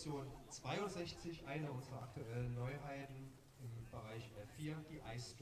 Sektion 62 eine unserer aktuellen Neuheiten im Bereich F4, die Ice